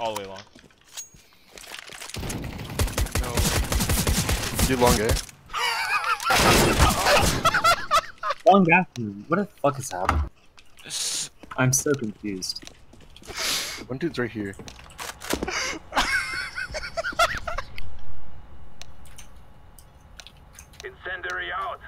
all the way long. No. You long eh? long afternoon. What the fuck is happening? I'm so confused. One dude's right here. Incendiary out.